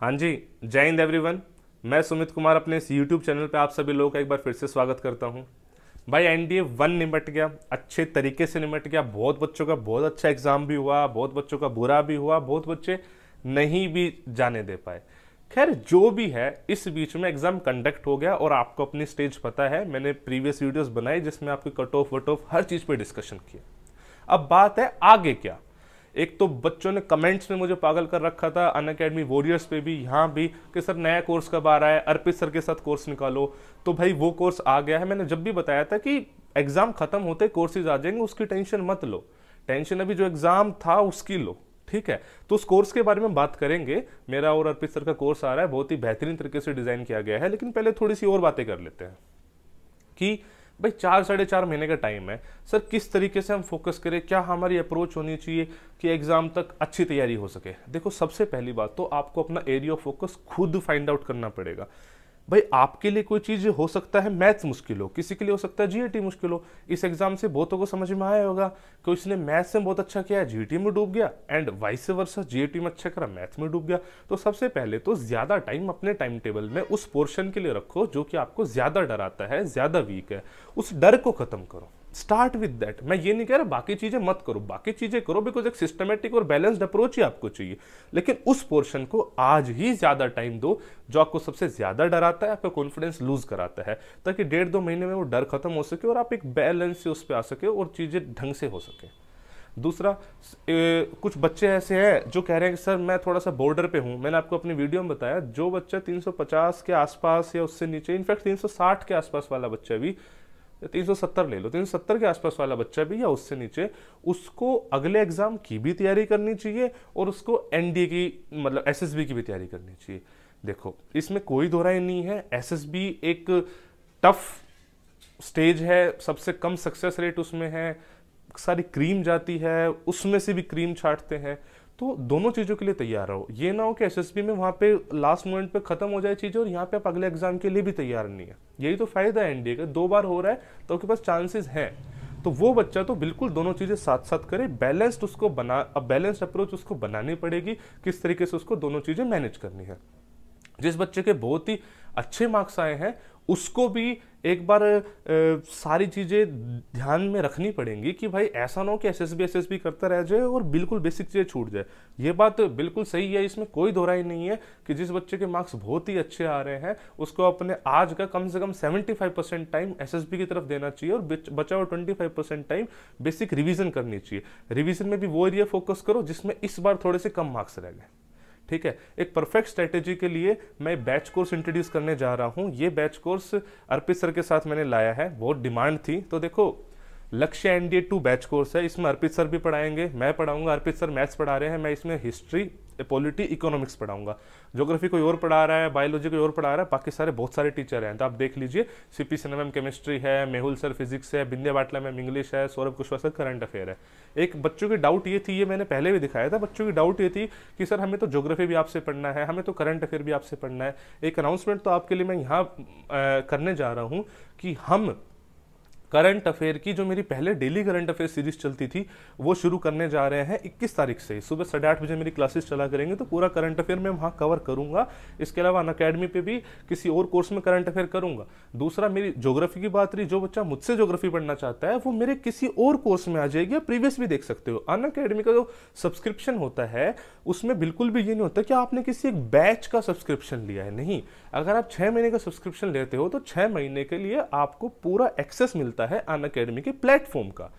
हाँ जी, जय हिंद एवरीवन मैं सुमित कुमार अपने इस यूट्यूब चैनल पे आप सभी लोगों का एक बार फिर से स्वागत करता हूँ। भाई एनडीए वन निमट गया, अच्छे तरीके से निमट गया। बहुत बच्चों का बहुत अच्छा एग्ज़ाम भी हुआ, बहुत बच्चों का बुरा भी हुआ, बहुत बच्चे नहीं भी जाने दे पाए। खैर, जो भी है, इस बीच में एग्ज़ाम कंडक्ट हो गया और आपको अपनी स्टेज पता है। मैंने प्रीवियस वीडियोस बनाई जिसमें आपकी कट ऑफ़ वट ऑफ़ हर चीज़ पे डिस्कशन किया। अब बात है आगे क्या? एक तो बच्चों ने कमेंट्स में मुझे पागल कर रखा था, अन अकेडमी वॉरियर्स पे भी, यहाँ भी, कि सर नया कोर्स कब आ रहा है, अर्पित सर के साथ कोर्स निकालो। तो भाई वो कोर्स आ गया है। मैंने जब भी बताया था कि एग्ज़ाम खत्म होते कोर्सेज आ जाएँगे, उसकी टेंशन मत लो। टेंशन अभी जो एग्ज़ाम था, उसकी लो, ठीक है? तो उस कोर्स के बारे में बात करेंगे। मेरा और अर्पित सर का कोर्स आ रहा है, बहुत ही बेहतरीन तरीके से डिज़ाइन किया गया है, लेकिन पहले थोड़ी सी और बातें कर लेते हैं। कि भाई, चार, साढ़े चार महीने का टाइम है। सर, किस तरीके से हम फोकस करें? क्या हमारी अप्रोच होनी चाहिए कि एग्ज़ाम तक अच्छी तैयारी हो सके? देखो, सबसे पहली बात तो आपको अपना एरिया ऑफ़ फोकस खुद फाइंड आउट करना पड़ेगा। भाई, आपके लिए कोई चीज़ हो सकता है, मैथ्स मुश्किल हो। किसी के लिए हो सकता है जीएटी मुश्किल हो। इस एग्ज़ाम से बहुतों को समझ में आया होगा कि उसने मैथ्स में बहुत अच्छा किया जीएटी में डूब गया एंड वाइस वर्षा जीएटी में अच्छा करा, मैथ्स में डूब गया। तो सबसे पहले तो ज़्यादा टाइम अपने टाइम टेबल में उस पोर्शन के लिए रखो जो कि आपको ज़्यादा डराता है, ज़्यादा वीक है। उस डर को खत्म करो। स्टार्ट विद दैट मैं ये नहीं कह रहा बाकी चीज़ें मत करो बाकी चीज़ें करो बिकॉज़ एक सिस्टमेटिक और बैलेंस्ड अप्रोच ही आपको चाहिए। लेकिन उस पोर्शन को आज ही ज़्यादा टाइम दो जो आपको सबसे ज़्यादा डराता है आपका कॉन्फिडेंस लूज कराता है ताकि डेढ़ दो महीने में वो डर खत्म हो सके और आप एक बैलेंस से उस पर आ सके और चीज़ें ढंग से हो सके। दूसरा ए, कुछ बच्चे ऐसे हैं जो कह रहे हैं कि सर मैं थोड़ा सा बॉर्डर पे हूँ। मैंने आपको अपनी वीडियो में बताया जो बच्चा 350 के आसपास या उससे नीचे इनफैक्ट 360 के आसपास वाला बच्चा भी तीन सौ सत्तर ले लो। तीन सौ सत्तर के आसपास वाला बच्चा भी या उससे नीचे, उसको अगले एग्ज़ाम की भी तैयारी करनी चाहिए और उसको एनडीए की मतलब एसएसबी की भी तैयारी करनी चाहिए। देखो, इसमें कोई दोहराई नहीं है। एसएसबी एक टफ स्टेज है, सबसे कम सक्सेस रेट उसमें है, सारी क्रीम जाती है, उसमें से भी क्रीम छाटते हैं। तो दोनों चीज़ों के लिए तैयार रहो। ये ना हो कि एसएसबी में वहाँ पे लास्ट मोमेंट पे खत्म हो जाए चीज़ें और यहाँ पे आप अगले एग्ज़ाम के लिए भी तैयार नहीं है। यही तो फ़ायदा है एनडीए का। दो बार हो रहा है तो आपके पास चांसेस हैं। तो वो बच्चा तो बिल्कुल दोनों चीज़ें साथ साथ करे। बैलेंस्ड उसको बना, अब बैलेंस्ड अप्रोच उसको बनानी पड़ेगी, किस तरीके से उसको दोनों चीज़ें मैनेज करनी है। जिस बच्चे के बहुत ही अच्छे मार्क्स आए हैं उसको भी एक बार आ, सारी चीज़ें ध्यान में रखनी पड़ेंगी कि भाई ऐसा ना हो कि S S B S S B करता रह जाए और बिल्कुल बेसिक चीज़ें छूट जाए। ये बात बिल्कुल सही है इसमें कोई दोहराई नहीं है कि जिस बच्चे के मार्क्स बहुत ही अच्छे आ रहे हैं उसको अपने आज का कम से कम 75 percent time S S B की तरफ़ देना चाहिए और बचा हुआ 25 परसेंट टाइम बेसिक रिविजन करनी चाहिए। रिविजन में भी वो एरिया फोकस करो जिसमें इस बार थोड़े से कम मार्क्स रह गए। ठीक है? एक परफेक्ट स्ट्रेटेजी के लिए मैं बैच कोर्स इंट्रोड्यूस करने जा रहा हूँ। ये बैच कोर्स अर्पित सर के साथ मैंने लाया है। बहुत डिमांड थी। तो देखो, लक्ष्य एनडीए टू बैच कोर्स है। इसमें अर्पित सर भी पढ़ाएँगे, मैं पढ़ाऊँगा। अर्पित सर मैथ्स पढ़ा रहे हैं। मैं इसमें हिस्ट्री पॉलिटी इकोनॉमिक्स पढ़ाऊँगा। ज्योग्राफी कोई और पढ़ा रहा है बायोलॉजी कोई और पढ़ा रहा है, बाकी सारे बहुत सारे टीचर हैं। तो आप देख लीजिए सीपी सिन्हा मैम केमिस्ट्री है मेहुल सर फिजिक्स है बिंदिया बाटला मैम इंग्लिश है Saurabh Kushwaha sir current affair है। एक बच्चों की डाउट ये थी, ये मैंने पहले भी दिखाया था, बच्चों की डाउट ये थी कि सर हमें तो ज्योग्राफी भी आपसे पढ़ना है, हमें तो करंट अफेयर भी आपसे पढ़ना है। एक अनाउंसमेंट तो आपके लिए मैं यहाँ करने जा रहा हूँ कि हम करंट अफेयर की, जो मेरी पहले डेली करंट अफेयर सीरीज़ चलती थी, वो शुरू करने जा रहे हैं 21 तारीख से। सुबह साढ़े आठ बजे मेरी क्लासेस चला करेंगे तो पूरा करंट अफेयर मैं वहाँ कवर करूँगा। इसके अलावा अन अकेडमी पर भी किसी और कोर्स में करंट अफेयर करूँगा। दूसरा, मेरी ज्योग्राफी की बात रही, जो बच्चा मुझसे ज्योग्राफी पढ़ना चाहता है, वो मेरे किसी और कोर्स में आ जाएगी प्रीवियस भी देख सकते हो। अन अकेडमी का जो सब्सक्रिप्शन होता है, उसमें बिल्कुल भी ये नहीं होता कि आपने किसी एक बैच का सब्सक्रिप्शन लिया है। नहीं, अगर आप छः महीने का सब्सक्रिप्शन लेते हो तो छः महीने के लिए आपको पूरा एक्सेस मिलता है अन अकेडमी के प्लेटफॉर्म का।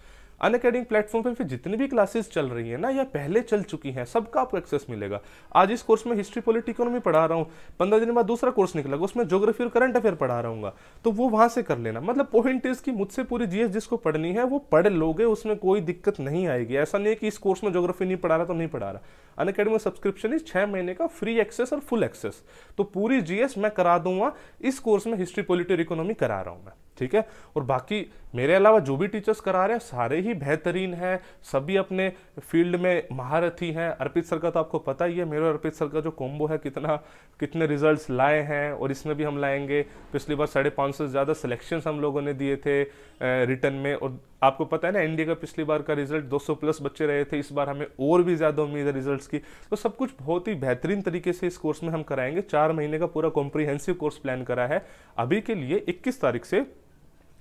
अन अकेडमी प्लेटफॉर्म पे फिर जितनी भी क्लासेस चल रही है ना, या पहले चल चुकी हैं, सबका आपको एक्सेस मिलेगा। आज इस कोर्स में हिस्ट्री पॉलिटी इकोनॉमी पढ़ा रहा हूँ, पंद्रह दिन बाद दूसरा कोर्स निकलेगा उसमें ज्योग्राफी और करंट अफेयर पढ़ा रहा तो वो वहाँ से कर लेना। मतलब पॉइंट इज़ की मुझसे पूरी जीएस जिसको पढ़नी है, वो पढ़ लोगे, उसमें कोई दिक्कत नहीं आएगी। ऐसा नहीं है कि इस कोर्स में ज्योग्राफी नहीं पढ़ा रहा तो नहीं पढ़ा रहा। अन अकेडमी सब्सक्रिप्शन इज़ छह महीने का फ्री एक्सेस और फुल एक्सेस तो पूरी जीएस मैं करा दूँगा, इस कोर्स में हिस्ट्री पॉलिटी और इकोनॉमी करा रहा हूँ मैं। ठीक है? और बाकी मेरे अलावा जो भी टीचर्स करा रहे हैं, सारे ही बेहतरीन हैं, सभी अपने फ़ील्ड में महारथी हैं। अर्पित सर का तो आपको पता ही है, मेरे और अर्पित सर का जो कॉम्बो है, कितना, कितने रिजल्ट्स लाए हैं, और इसमें भी हम लाएँगे। पिछली बार साढ़े पाँच सौ से ज़्यादा सिलेक्शन हम लोगों ने दिए थे रिटर्न में। और आपको पता है ना एनडीए का पिछली बार का रिज़ल्ट 200 प्लस बच्चे रहे थे, इस बार हमें और भी ज़्यादा उम्मीद है रिजल्ट्स की। तो सब कुछ बहुत ही बेहतरीन तरीके से इस कोर्स में हम कराएँगे। चार महीने का पूरा कॉम्प्रीहेंसिव कोर्स प्लान करा है। अभी के लिए इक्कीस तारीख से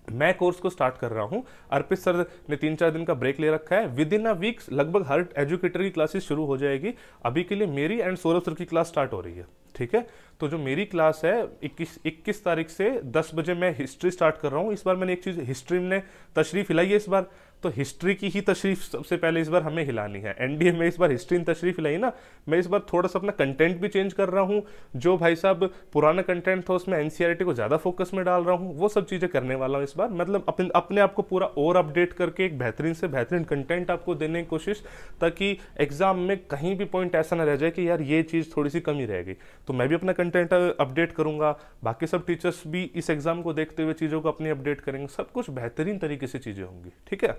मैं कोर्स को स्टार्ट कर रहा हूँ। अर्पित सर ने तीन चार दिन का ब्रेक ले रखा है। विद इन अ वीक लगभग हर एजुकेटर की क्लासेस शुरू हो जाएगी। अभी के लिए मेरी एंड सौरभ सर की क्लास स्टार्ट हो रही है। ठीक है? तो जो मेरी क्लास है 21 21 तारीख से 10 बजे मैं हिस्ट्री स्टार्ट कर रहा हूँ। इस बार मैंने एक चीज़, हिस्ट्री ने तशरीफ़ हिलाई है इस बार। तो हिस्ट्री की ही तशरीफ़ सबसे पहले इस बार हमें हिलानी है। एनडीए में इस बार हिस्ट्री ने तशरीफ़ हिलाई ना। मैं इस बार थोड़ा सा अपना कंटेंट भी चेंज कर रहा हूँ। जो भाई साहब पुराना कंटेंट था, उसमें एनसीआरटी को ज़्यादा फोकस में डाल रहा हूँ। वो सब चीज़ें करने वाला हूँ इस बार। मतलब अपने अपने आप को पूरा और अपडेट करके एक बेहतरीन से बेहतरीन कंटेंट आपको देने की कोशिश, ताकि एग्ज़ाम में कहीं भी पॉइंट ऐसा ना रह जाए कि यार ये चीज़ थोड़ी सी कमी रह गई तो मैं भी अपना कंटेंट अपडेट करूँगा। बाकी सब टीचर्स भी इस एग्ज़ाम को देखते हुए चीज़ों को अपनी अपडेट करेंगे। सब कुछ बेहतरीन तरीके से चीज़ें होंगी, ठीक है?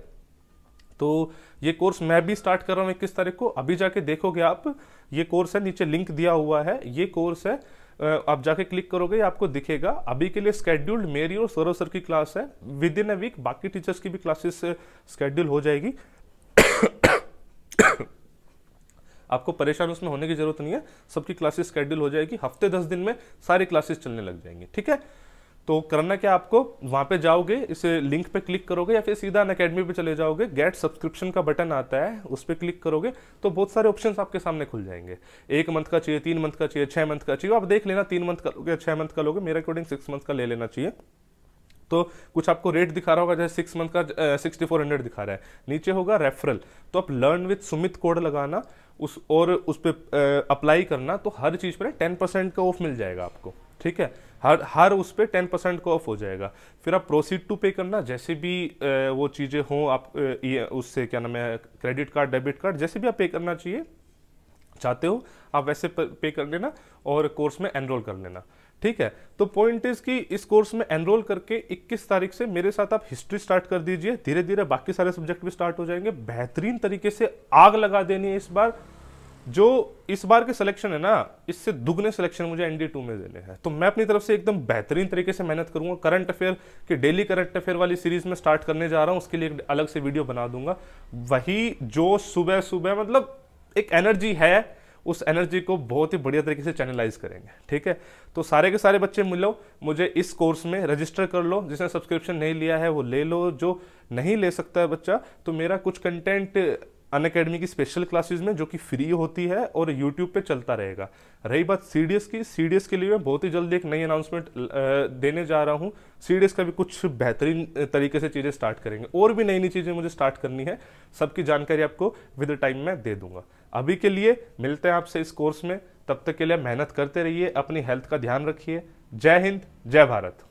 तो ये कोर्स मैं भी स्टार्ट कर रहा हूँ इक्कीस तारीख को। अभी जाके देखोगे आप, ये कोर्स है, नीचे लिंक दिया हुआ है। ये कोर्स है आप जाके क्लिक करोगे आपको दिखेगा। अभी के लिए स्केड्यूल्ड मेरी और सौरव सर की क्लास है। विद इन अ वीक बाकी टीचर्स की भी क्लासेस स्केड्यूल हो जाएगी। आपको परेशान उसमें होने की ज़रूरत नहीं है, सबकी क्लासेस स्केड्यूल हो जाएगी, हफ़्ते दस दिन में सारी क्लासेस चलने लग जाएँगी, ठीक है? तो करना क्या आपको? वहाँ पे जाओगे, इस लिंक पे क्लिक करोगे या फिर सीधा अकेडमी पे चले जाओगे गेट सब्सक्रिप्शन का बटन आता है, उस पर क्लिक करोगे तो बहुत सारे ऑप्शन आपके सामने खुल जाएँगे। एक मंथ का चाहिए, तीन मंथ का चाहिए, छह मंथ का चाहिए, आप देख लेना तीन मंथ का लोगे, छह मंथ का लोगे, मेरे अकॉर्डिंग सिक्स मंथ का ले लेना चाहिए। तो कुछ आपको रेट दिखा रहा होगा, जैसे सिक्स मंथ का सिक्सटी फोर हंड्रेड दिखा रहा है। नीचे होगा रेफरल तो आप लर्न विथ सुमित कोड लगाना उस और उस पर अप्लाई करना तो हर चीज़ पर टेन परसेंट का ऑफ़ मिल जाएगा आपको, ठीक है? हर हर उस पर टेन परसेंट का ऑफ़ हो जाएगा। फिर आप प्रोसीड टू पे करना, जैसे भी वो चीज़ें हों, आप ये उससे क्या नाम है क्रेडिट कार्ड डेबिट कार्ड जैसे भी आप पे करना चाहिए, चाहते हो, आप वैसे पे कर लेना और कोर्स में एनरोल कर लेना। ठीक है? तो पॉइंट इज़ कि इस कोर्स में एनरोल करके 21 तारीख से मेरे साथ आप हिस्ट्री स्टार्ट कर दीजिए। धीरे धीरे बाकी सारे सब्जेक्ट भी स्टार्ट हो जाएँगे। बेहतरीन तरीके से आग लगा देनी है इस बार। जो इस बार के सिलेक्शन है ना, इससे दुगने सिलेक्शन मुझे एनडी टू में देने हैं। तो मैं अपनी तरफ़ से एकदम बेहतरीन तरीके से मेहनत करूँगा। करंट अफेयर की डेली करंट अफेयर वाली सीरीज़ में स्टार्ट करने जा रहा हूँ, उसके लिए एक अलग से वीडियो बना दूँगा। वही जो सुबह सुबह मतलब एक एनर्जी है उस एनर्जी को बहुत ही बढ़िया तरीके से चैनलाइज करेंगे, ठीक है? तो सारे के सारे बच्चे मिलो, मुझे इस कोर्स में रजिस्टर कर लो, जिसने सब्सक्रिप्शन नहीं लिया है वो ले लो, जो नहीं ले सकता है बच्चा तो मेरा कुछ कंटेंट अन अकेडमी की स्पेशल क्लासेस में जो कि फ्री होती है और यूट्यूब पे चलता रहेगा। रही बात सीडीएस की सीडीएस के लिए मैं बहुत ही जल्दी एक नई अनाउंसमेंट देने जा रहा हूँ। सीडीएस का भी कुछ बेहतरीन तरीके से चीज़ें स्टार्ट करेंगे। और भी नई नई चीज़ें मुझे स्टार्ट करनी है, सबकी जानकारी आपको विद टाइम में दे दूँगा। अभी के लिए मिलते हैं आपसे इस कोर्स में। तब तक के लिए मेहनत करते रहिए, अपनी हेल्थ का ध्यान रखिए। जय हिंद, जय भारत।